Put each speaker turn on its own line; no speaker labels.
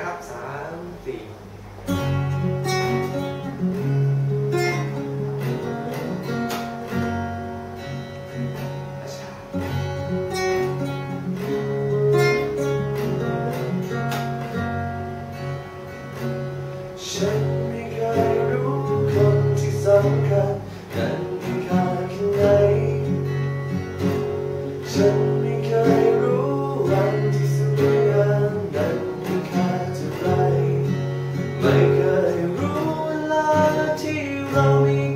นะครับสามสี่ฉันไม่เคยรู้คำที่สำคัญนั้นมีค่าแค่ไหนฉันไม่เคย to you, me.